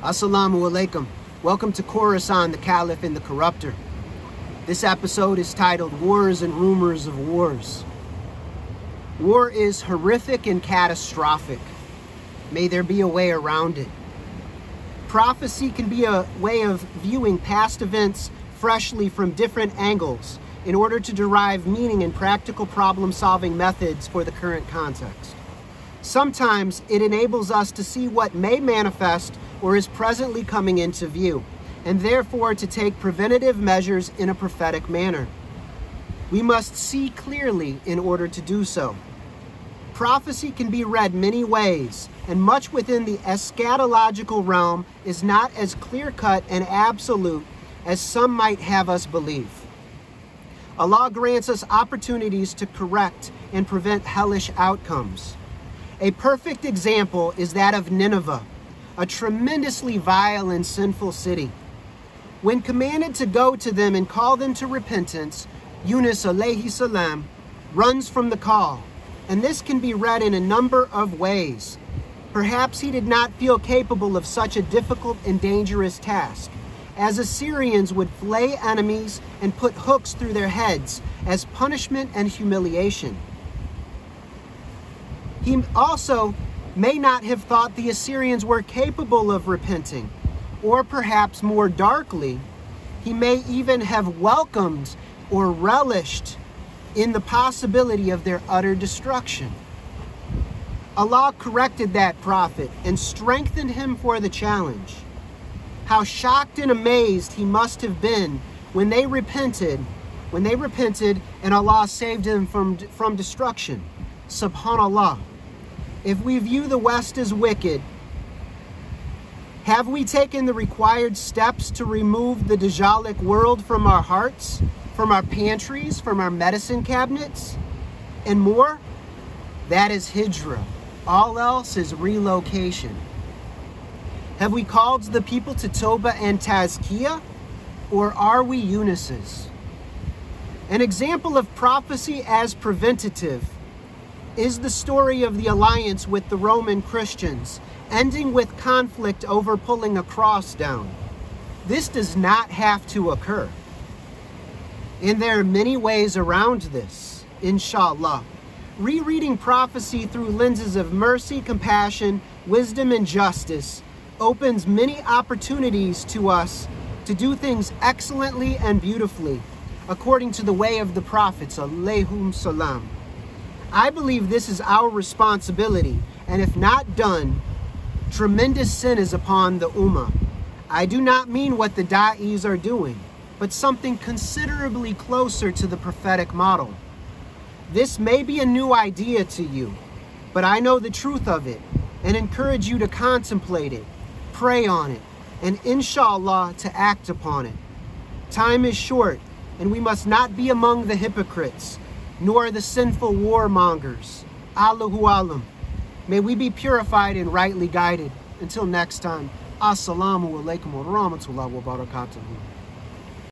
Assalamu alaikum. Welcome to Khorasan, the Caliph and the Corrupter. This episode is titled Wars and Rumors of Wars. War is horrific and catastrophic. May there be a way around it. Prophecy can be a way of viewing past events freshly from different angles in order to derive meaning and practical problem solving methods for the current context. Sometimes it enables us to see what may manifest or is presently coming into view, and therefore to take preventative measures in a prophetic manner. We must see clearly in order to do so. Prophecy can be read many ways, and much within the eschatological realm is not as clear cut and absolute as some might have us believe. Allah grants us opportunities to correct and prevent hellish outcomes. A perfect example is that of Nineveh, a tremendously vile and sinful city. When commanded to go to them and call them to repentance, Yunus alayhi salam runs from the call, and this can be read in a number of ways. Perhaps he did not feel capable of such a difficult and dangerous task, as Assyrians would flay enemies and put hooks through their heads as punishment and humiliation. He also may not have thought the Assyrians were capable of repenting, or perhaps more darkly, he may even have welcomed or relished in the possibility of their utter destruction. Allah corrected that prophet and strengthened him for the challenge. How shocked and amazed he must have been when they repented, when they repented and Allah saved them from, from destruction. Subhanallah. If we view the West as wicked, have we taken the required steps to remove the Dajjalic world from our hearts, from our pantries, from our medicine cabinets, and more? That is Hijrah. All else is relocation. Have we called the people to Tawba and Tazkiya, or are we Yunuses? An example of prophecy as preventative is the story of the alliance with the Roman Christians ending with conflict over pulling a cross down. This does not have to occur. And there are many ways around this, inshallah. Rereading prophecy through lenses of mercy, compassion, wisdom, and justice opens many opportunities to us to do things excellently and beautifully, according to the way of the prophets, alayhum salam. I believe this is our responsibility, and if not done, Tremendous sin is upon the Ummah. I do not mean what the Da'is are doing, but something considerably closer to the prophetic model. This may be a new idea to you, but I know the truth of it and encourage you to contemplate it, pray on it, and inshallah to act upon it. Time is short, and we must not be among the hypocrites, nor the sinful warmongers. Allahu alam. May we be purified and rightly guided. Until next time, Assalamu alaikum wa rahmatullahi wa barakatuhu.